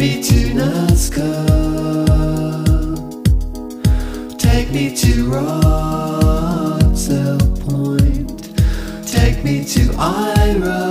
me to Nazca. Take me to Roxelle Point. Take me to Ira.